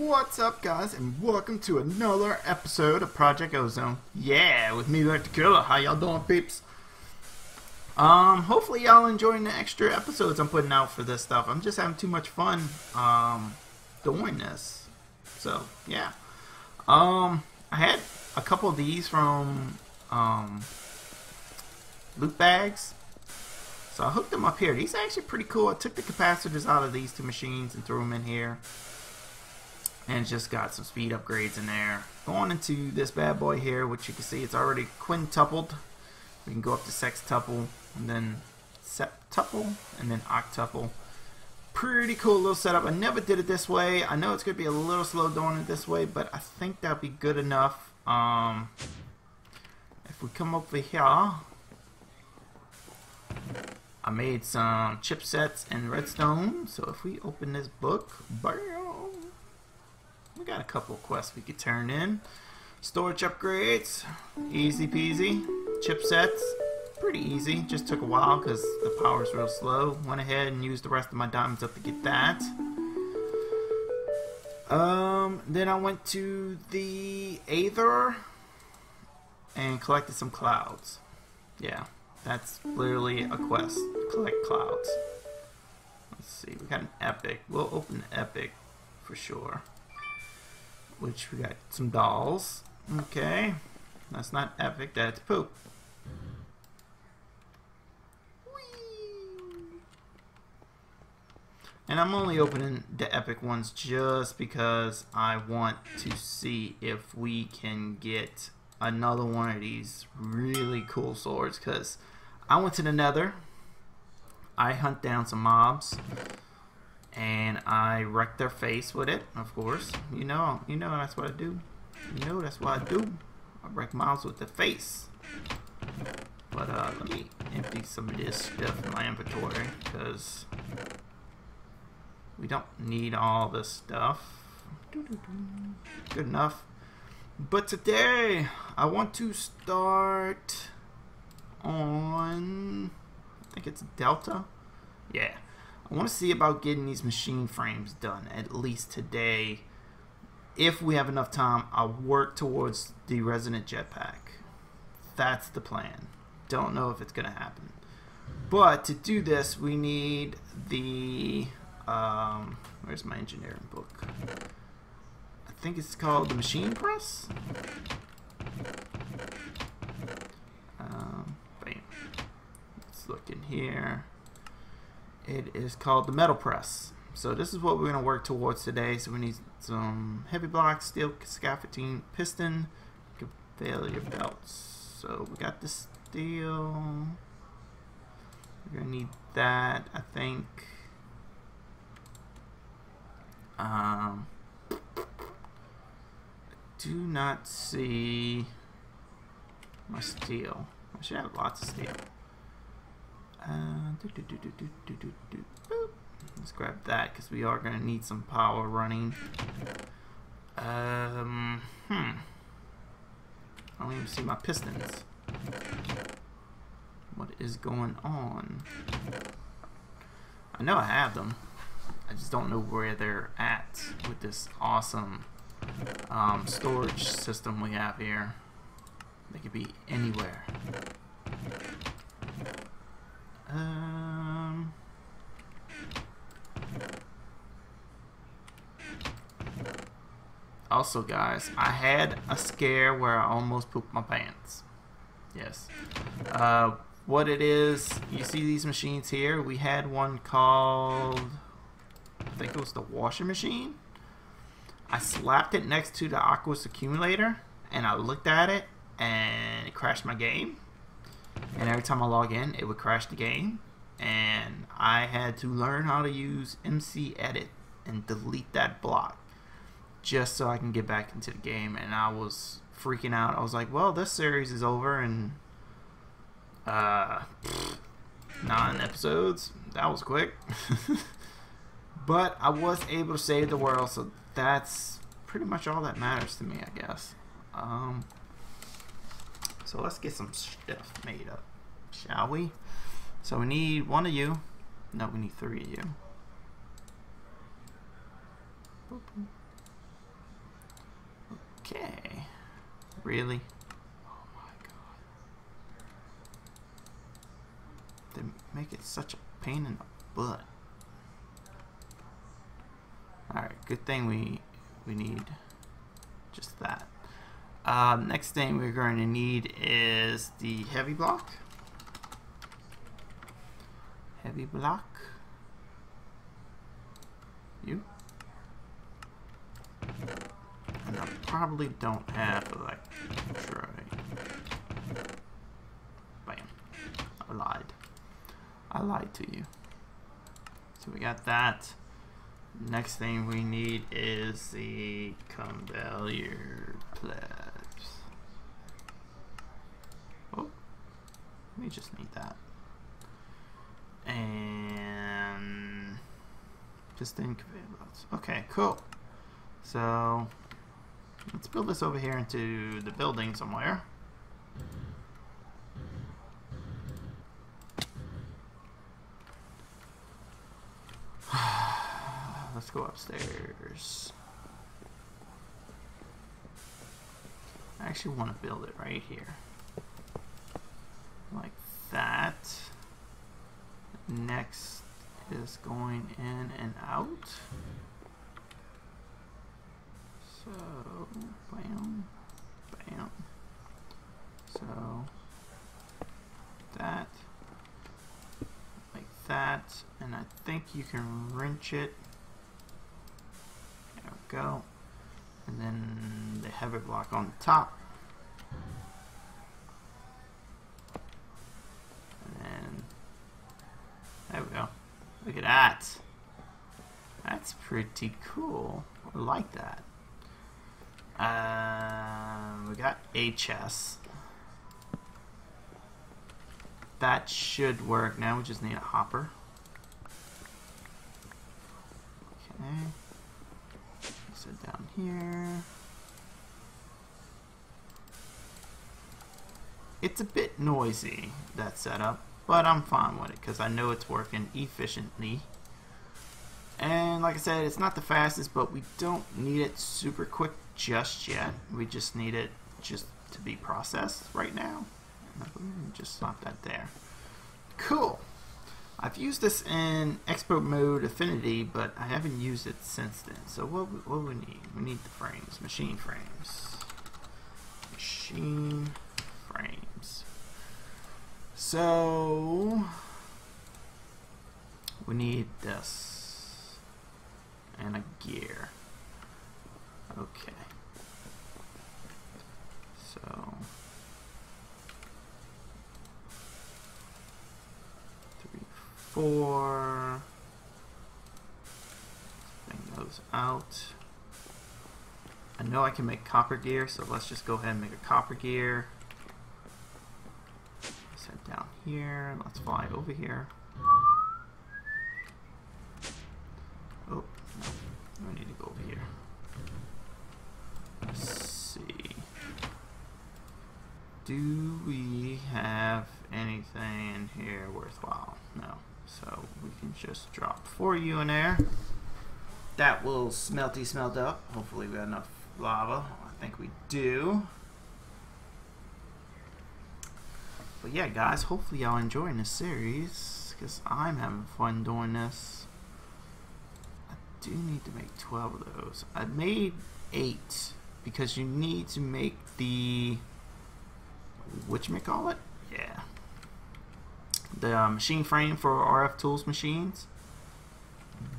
What's up guys and welcome to another episode of Project Ozone. Yeah, with me Electric Killer. How y'all doing peeps? Um, hopefully y'all enjoying the extra episodes I'm putting out for this stuff. I'm just having too much fun um doing this. So yeah. Um I had a couple of these from um loot bags. So I hooked them up here. These are actually pretty cool. I took the capacitors out of these two machines and threw them in here and just got some speed upgrades in there. Going into this bad boy here, which you can see it's already quintupled. We can go up to sextuple, and then septuple, and then octuple. Pretty cool little setup. I never did it this way. I know it's going to be a little slow doing it this way, but I think that'll be good enough. Um, if we come over here, I made some chipsets and redstone. So if we open this book, bam, we got a couple quests we could turn in. Storage upgrades, easy peasy. Chipsets, pretty easy. Just took a while because the power's real slow. Went ahead and used the rest of my diamonds up to get that. Um, then I went to the Aether and collected some clouds. Yeah, that's literally a quest. Collect clouds. Let's see, we got an epic. We'll open epic for sure which we got some dolls. Okay, that's not epic, that's poop. And I'm only opening the epic ones just because I want to see if we can get another one of these really cool swords. Because I went to the nether. I hunt down some mobs and I wreck their face with it, of course. You know, you know that's what I do. You know that's what I do. I wreck mobs with the face. But uh, let me empty some of this stuff in my inventory because we don't need all this stuff. Good enough. But today I want to start on I think it's Delta. Yeah. I want to see about getting these machine frames done at least today. If we have enough time, I'll work towards the resonant jetpack. That's the plan. Don't know if it's going to happen. But to do this, we need the... Um, where's my engineering book? I think it's called the machine press? Um, bam. Let's look in here. It is called the metal press. So this is what we're going to work towards today. So we need some heavy blocks, steel scaffolding, piston, conveyor belts. So we got the steel. We're going to need that, I think. Um, do not see my steel. I should have lots of steel. Uh, Let's grab that because we are going to need some power running. Um, hmm. I don't even see my pistons. What is going on? I know I have them. I just don't know where they're at with this awesome um, storage system we have here. They could be anywhere. Um, also, guys, I had a scare where I almost pooped my pants. Yes. Uh, what it is, you see these machines here? We had one called, I think it was the washing machine. I slapped it next to the Aqueous accumulator, and I looked at it, and it crashed my game and every time I log in it would crash the game. And I had to learn how to use MC Edit and delete that block just so I can get back into the game. And I was freaking out. I was like well this series is over and uh, nine episodes. That was quick. But I was able to save the world so that's pretty much all that matters to me I guess. Um, so let's get some stuff made up, shall we? So we need one of you. No, we need three of you. Okay. Really? Oh my god. They make it such a pain in the butt. Alright, good thing we we need just that. Um, next thing we're going to need is the heavy block. Heavy block. You. And I probably don't have electrode. Bam. I lied. I lied to you. So we got that. Next thing we need is the conveyor plebs. Oh, just need that. And piston conveyor belts. Okay, cool. So let's build this over here into the building somewhere. let's go upstairs. I actually want to build it right here. Like that. Next is going in and out. So, bam, bam. So, that, like that, and I think you can wrench it. There we go. And then the heavy block on the top. Pretty cool. I like that. Uh, we got HS. That should work. Now we just need a hopper. Okay. Sit down here. It's a bit noisy, that setup, but I'm fine with it because I know it's working efficiently. And like I said, it's not the fastest, but we don't need it super quick just yet. We just need it just to be processed right now. Just stop that there. Cool. I've used this in expert mode Infinity, but I haven't used it since then. So what what we need? We need the frames, machine frames, machine frames. So we need this and a gear. Okay. So three, four. Bring those out. I know I can make copper gear, so let's just go ahead and make a copper gear. Set down here. Let's fly over here. Oh, no. I need to go over here. Let's see. Do we have anything in here worthwhile? No. So we can just drop four you in there. That will smelty smelt up. Hopefully we got enough lava. I think we do. But yeah, guys, hopefully y'all enjoying this series because I'm having fun doing this. I do need to make 12 of those. I made 8 because you need to make the what you may call it? Yeah. The uh, machine frame for RF tools machines.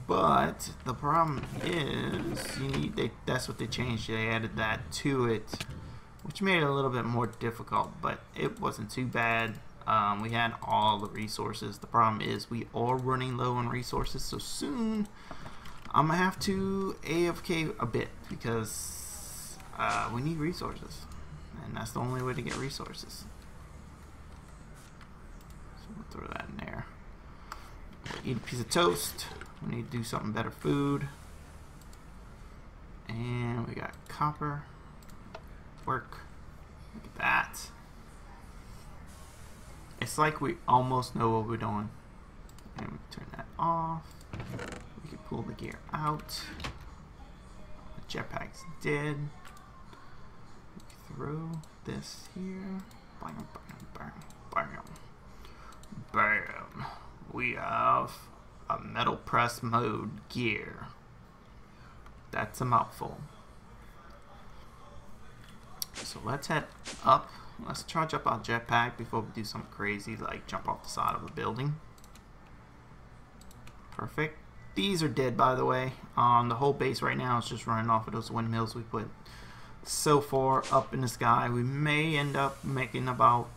But the problem is you need they, that's what they changed. They added that to it which made it a little bit more difficult but it wasn't too bad. Um, we had all the resources. The problem is we are running low on resources so soon I'm gonna have to AFK a bit because uh, we need resources. And that's the only way to get resources. So we'll throw that in there. Eat a piece of toast. We need to do something better food. And we got copper. Work. Look at that. It's like we almost know what we're doing. And we turn that off. We can pull the gear out. The jetpack's dead throw this here. Bam, bam, bam, bam. Bam. We have a metal press mode gear. That's a mouthful. So let's head up. Let's charge up our jetpack before we do something crazy like jump off the side of a building. Perfect. These are dead, by the way. Um, the whole base right now is just running off of those windmills we put so far up in the sky. We may end up making about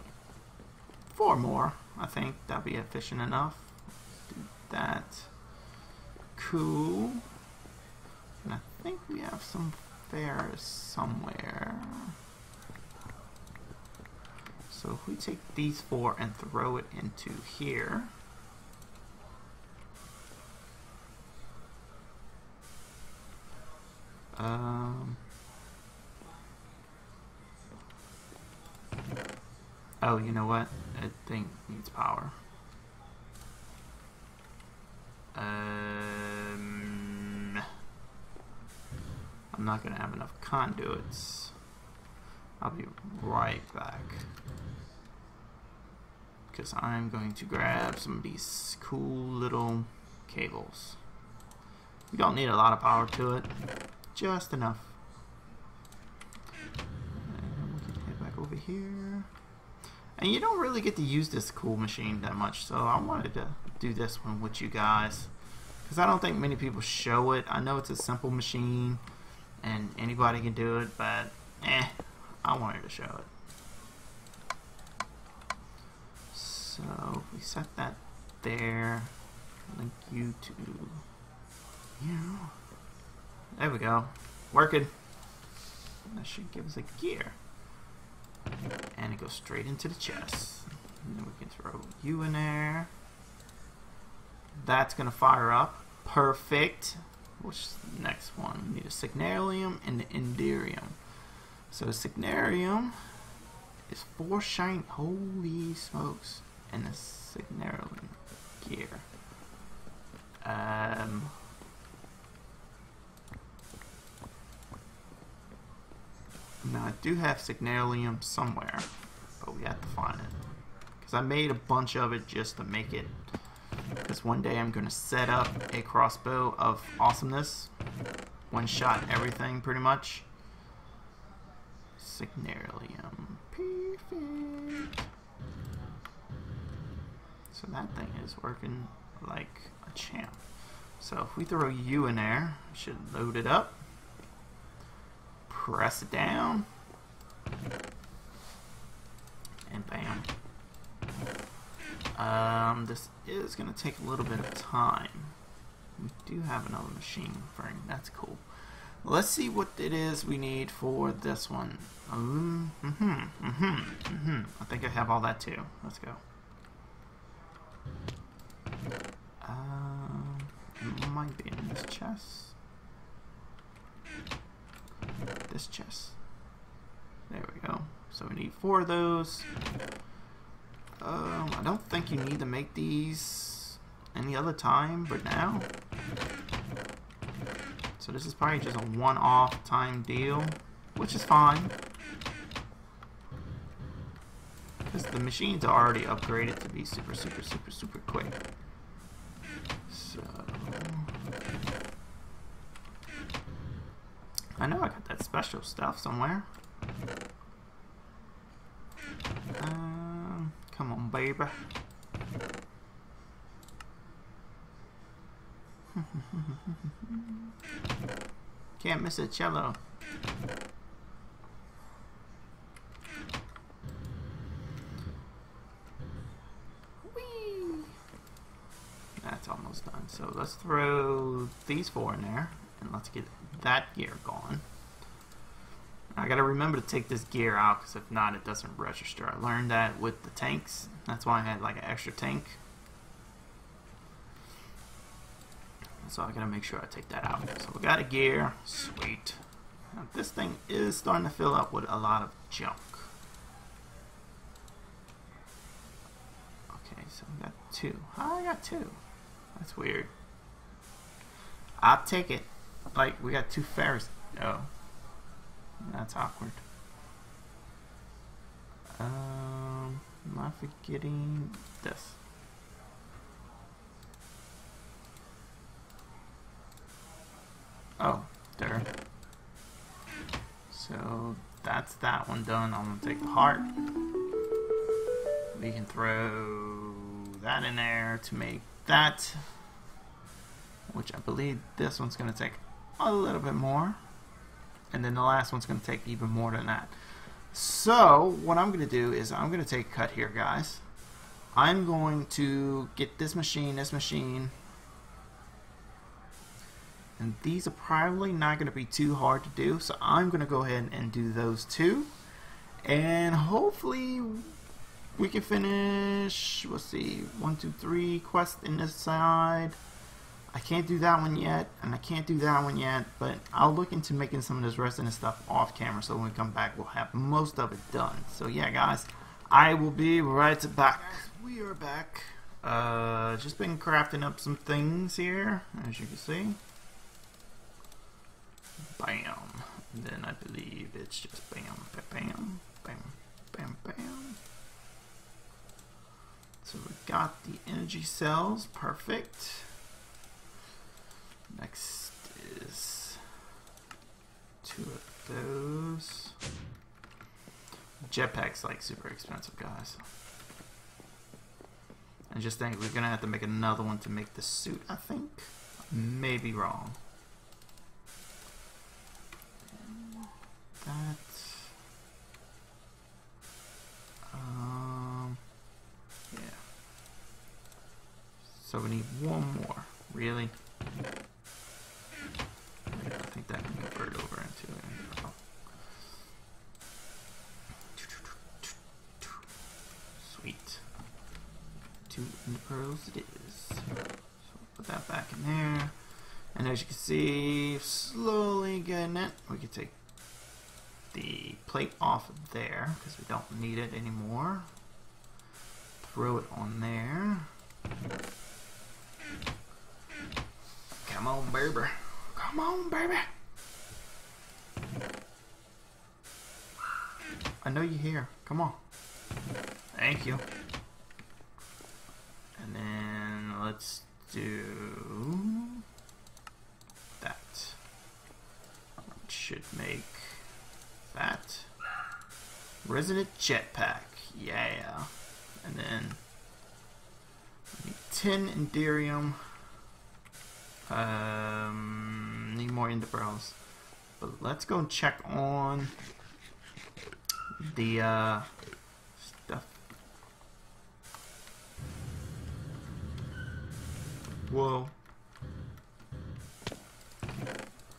four more. I think that'd be efficient enough. Do that. Cool. And I think we have some fares somewhere. So if we take these four and throw it into here. Oh, you know what? That thing needs power. Um, I'm not going to have enough conduits. I'll be right back. Because I'm going to grab some of these cool little cables. You don't need a lot of power to it. Just enough. And we can head back over here. And you don't really get to use this cool machine that much, so I wanted to do this one with you guys. Because I don't think many people show it. I know it's a simple machine, and anybody can do it, but eh, I wanted to show it. So, we set that there, link you to you. There we go. Working. That should give us a gear. And it goes straight into the chest. And then we can throw you in there. That's going to fire up. Perfect. What's the next one? We need a Signalum and the Enderium. So the Signalum is four shine. Holy smokes. And the Signalum gear. Um, Now I do have Signalum somewhere, but we have to find it. Because I made a bunch of it just to make it. Because one day I'm going to set up a crossbow of awesomeness. One shot everything pretty much. Signalum. Perfect. So that thing is working like a champ. So if we throw you in there, should load it up press it down, and bam. Um, this is going to take a little bit of time. We do have another machine frame. That's cool. Let's see what it is we need for this one. Um, mm-hmm, mm-hmm, mm-hmm. I think I have all that too. Let's go. Um, it might be in this chest this chest. There we go. So we need four of those. Um, I don't think you need to make these any other time, but now. So this is probably just a one-off time deal, which is fine. Because the machines are already upgraded to be super, super, super, super quick. So... I know I got that special stuff somewhere. Um, come on, baby. Can't miss a cello. Whee! That's almost done. So let's throw these four in there and let's get that gear going. I gotta remember to take this gear out because if not it doesn't register. I learned that with the tanks. That's why I had like an extra tank. So I gotta make sure I take that out. So we got a gear. Sweet. Now, this thing is starting to fill up with a lot of junk. Okay, so we got two. Oh, I got two. That's weird. I'll take it. Like, we got two Ferris. Oh. That's awkward. Um, am I forgetting this? Oh, there. So that's that one done. I'm gonna take the heart. We can throw that in there to make that, which I believe this one's gonna take a little bit more. And then the last one's gonna take even more than that. So what I'm gonna do is I'm gonna take a cut here, guys. I'm going to get this machine, this machine, and these are probably not going to be too hard to do so I'm going to go ahead and do those two and hopefully we can finish let's see one two three quest in this side I can't do that one yet and I can't do that one yet but I'll look into making some of this resonant stuff off camera so when we come back we'll have most of it done so yeah guys I will be right back we are back uh, just been crafting up some things here as you can see bam. And then I believe it's just bam, bam, bam, bam, bam, bam. So we got the energy cells, perfect. Next is two of those. Jetpack's like super expensive, guys. I just think we're gonna have to make another one to make the suit, I think. Maybe wrong. that. Um, yeah. So we need one more. Really? Think that can convert over into it. Sweet. Two pearls it is. So put that back in there. And as you can see, slowly getting it. We can take the plate off of there because we don't need it anymore. Throw it on there. Come on, baby. Come on, baby. I know you're here. Come on. Thank you. And then let's do that. It should make that. Resonant Jetpack. Yeah. And then 10 Enderium. Um, more Ender Pearls. But let's go and check on the uh, stuff. Whoa.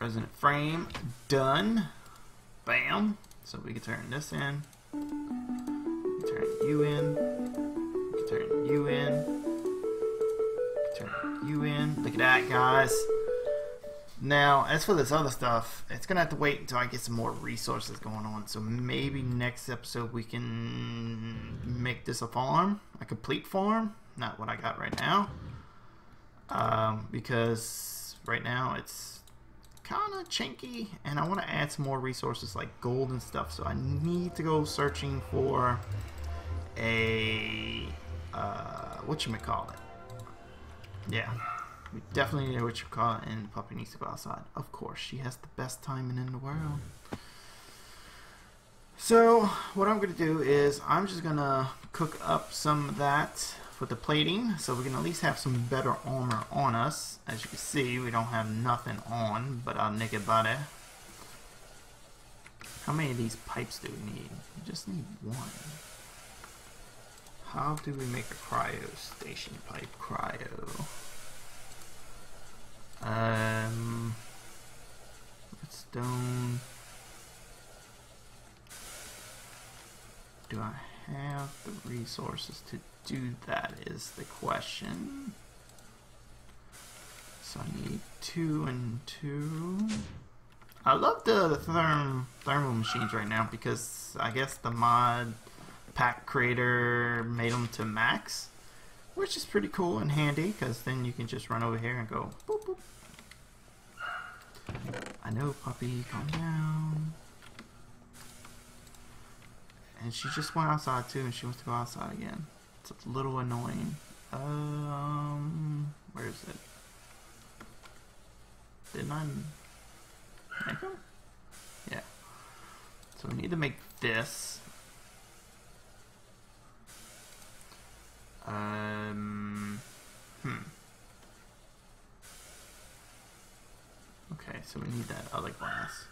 Resonant Frame. Done. Bam. So we can turn this in. turn you in. Turn you in. Turn you in. Look at that, guys. Now, as for this other stuff, it's going to have to wait until I get some more resources going on. So maybe next episode we can make this a farm, a complete farm. Not what I got right now. Um, because right now it's kind of chinky and I want to add some more resources like gold and stuff so I need to go searching for a uh, it yeah we definitely need what you call and puppy needs to go outside of course she has the best timing in the world so what I'm gonna do is I'm just gonna cook up some of that for the plating so we can at least have some better armor on us. As you can see, we don't have nothing on but our naked body. How many of these pipes do we need? We just need one. How do we make a cryo station pipe? Cryo. Um, stone. Do I have the resources to do that is the question. So I need two and two. I love the therm thermal machines right now because I guess the mod pack creator made them to max, which is pretty cool and handy because then you can just run over here and go boop boop. I know, puppy, calm down. And she just went outside too, and she wants to go outside again. It's a little annoying. Um, where is it? Didn't I make them? Yeah. So we need to make this. Um, hmm. Okay, so we need that other glass.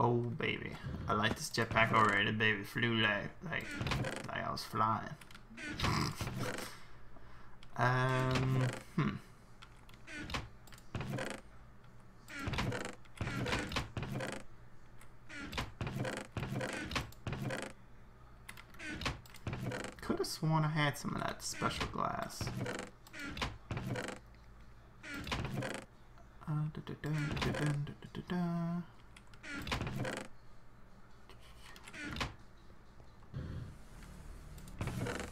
Oh baby, I like this jetpack already. Baby flew like like like I was flying. um, hmm. Could have sworn I had some of that special glass. Uh, da -da -da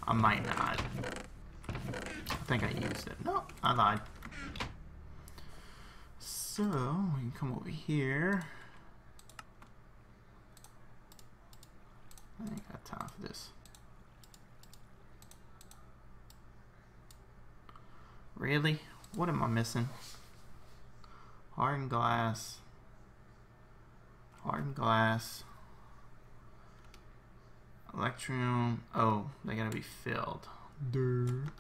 I might not. I think I used it. No, I lied. So, we can come over here. I ain't got time for this. Really? What am I missing? Hardened glass. Hardened glass. Electrum. Oh, they gotta be filled. Duh.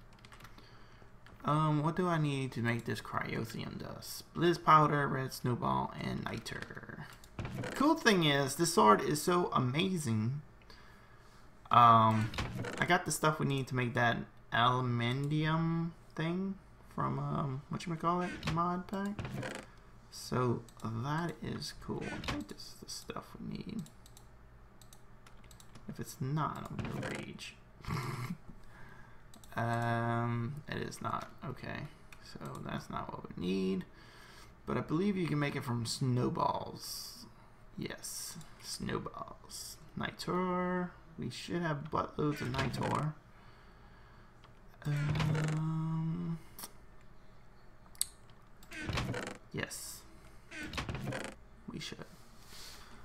Um, what do I need to make this cryotheum dust? Blizz powder, red snowball, and niter. Cool thing is, this sword is so amazing. Um, I got the stuff we need to make that aluminium thing from um, what you call it, mod pack. So that is cool. I think this is the stuff we need. If it's not, I'm gonna rage. um, it is not. Okay, so that's not what we need. But I believe you can make it from snowballs. Yes, snowballs. Niter. We should have buttloads of Niter. Um, yes, we should.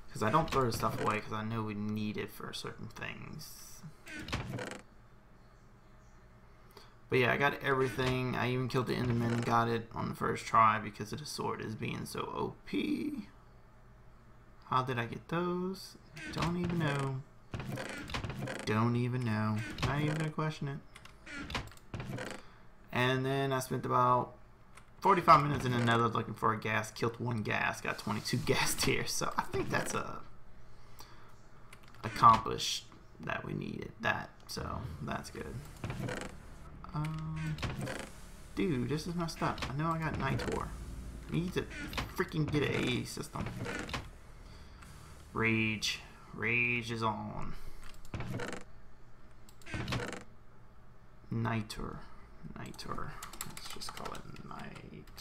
Because I don't throw stuff away because I know we need it for certain things. But yeah, I got everything. I even killed the Enderman and got it on the first try because of the sword is being so OP. How did I get those? Don't even know. Don't even know. Not even gonna question it. And then I spent about 45 minutes in another looking for a ghast. Killed one gas. Got 22 ghast tears. So I think that's a accomplished that we needed that. So that's good. Um, dude, this is messed up. I know I got Niter. I need to freaking get an AA system. Rage. Rage is on. Niter. Niter. Let's just call it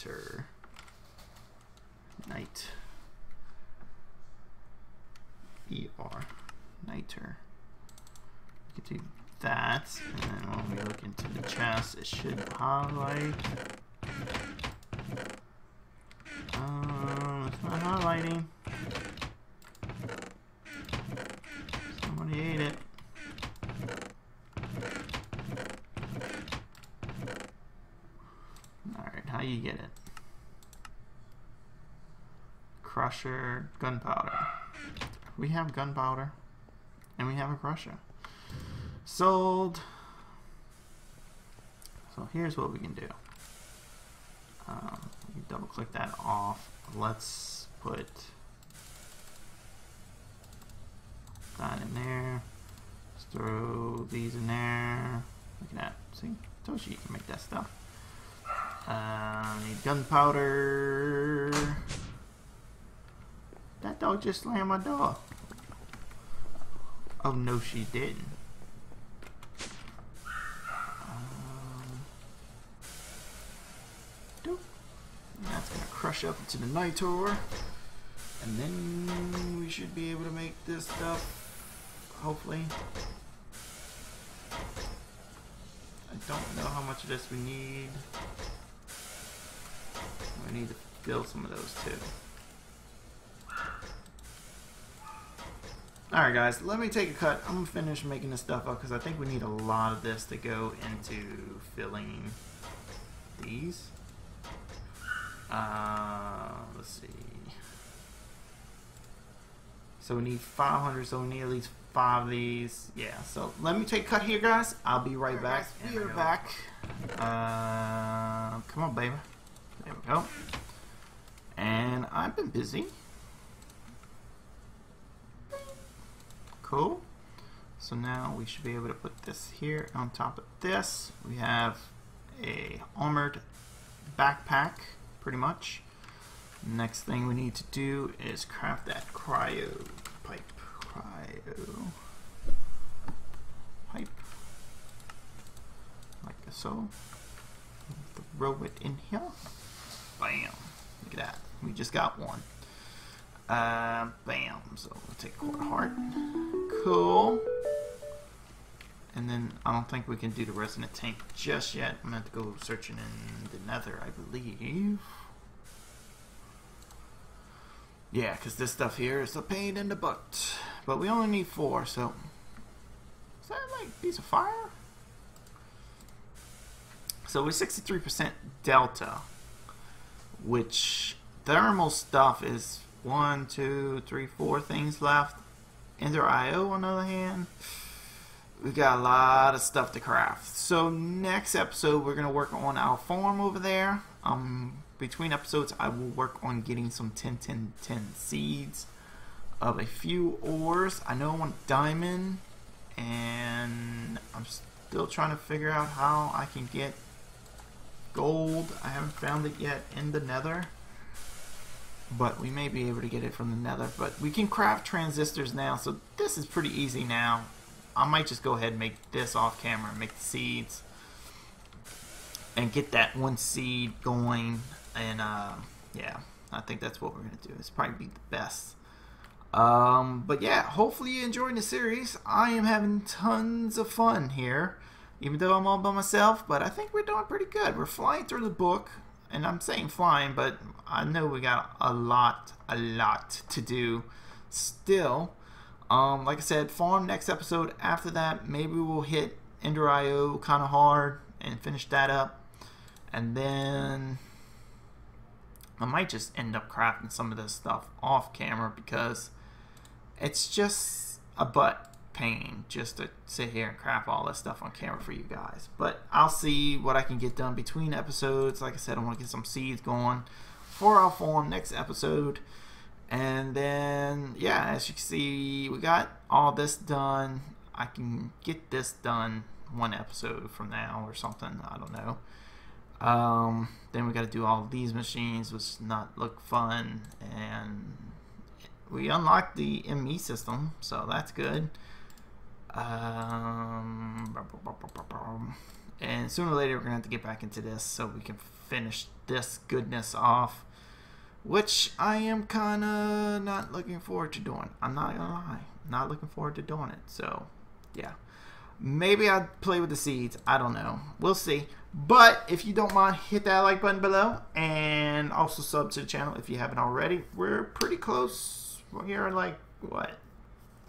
Niter. Night. ER. Niter. You can do that, and then when we look into the chest, it should highlight. Um, it's not highlighting. Somebody ate it. Alright, how you get it? Crusher, gunpowder. We have gunpowder. And we have a crusher. Sold. So here's what we can do. Um, double click that off. Let's put that in there. Let's throw these in there. Look at that. See? Told you you can make that stuff. Uh, need gunpowder. That dog just slammed my door. Oh no, she didn't. Um, that's gonna crush up into the Niter. And then we should be able to make this stuff. Hopefully. I don't know how much of this we need. We need to fill some of those too. Alright guys, let me take a cut. I'm going to finish making this stuff up because I think we need a lot of this to go into filling these. Uh, let's see. So we need 500, so we need at least five of these. Yeah, so let me take a cut here, guys. I'll be right back. We are back. Uh, come on, baby. There we go. And I've been busy. Cool. So now we should be able to put this here on top of this. We have a armored backpack, pretty much. Next thing we need to do is craft that cryo pipe. Cryo pipe. Like so. Throw it in here. Bam. Look at that. We just got one. Uh, bam. So we'll take quarter heart. Cool. And then I don't think we can do the resonant tank just yet. I'm going to have to go searching in the nether, I believe. Yeah, because this stuff here is a pain in the butt. But we only need four, so... Is that like a piece of fire? So we're 63% delta, which thermal stuff is one, two, three, four things left. Ender IO, on the other hand, we've got a lot of stuff to craft. So next episode, we're going to work on our farm over there. Um, between episodes, I will work on getting some 10, 10, 10 seeds of a few ores. I know I want diamond, and I'm still trying to figure out how I can get gold. I haven't found it yet in the nether but we may be able to get it from the nether. But we can craft transistors now so this is pretty easy now. I might just go ahead and make this off camera make the seeds and get that one seed going. And uh, yeah I think that's what we're gonna do. It's probably be the best. Um, but yeah hopefully you enjoyed the series. I am having tons of fun here even though I'm all by myself but I think we're doing pretty good. We're flying through the book and I'm saying flying, but I know we got a lot, a lot to do still. Um, like I said, farm next episode. After that, maybe we'll hit Ender IO kind of hard and finish that up. And then I might just end up crafting some of this stuff off camera because it's just a butt pain just to sit here and craft all this stuff on camera for you guys. But I'll see what I can get done between episodes. Like I said, I want to get some seeds going for our farm next episode. And then, yeah, as you can see, we got all this done. I can get this done one episode from now or something. I don't know. Um, then we got to do all these machines, which not look fun. And we unlocked the ME system, so that's good. Um, and sooner or later, we're going to have to get back into this so we can finish this goodness off. Which I am kind of not looking forward to doing. I'm not going to lie. Not looking forward to doing it. So, yeah. Maybe I'll play with the seeds. I don't know. We'll see. But if you don't mind, hit that like button below. And also sub to the channel if you haven't already. We're pretty close. We're here like, what,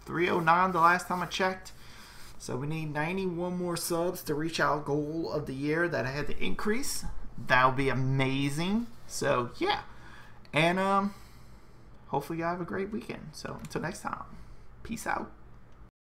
309 the last time I checked. So we need 91 more subs to reach our goal of the year that I had to increase. That would be amazing. So yeah. And um hopefully you have a great weekend. So until next time. Peace out.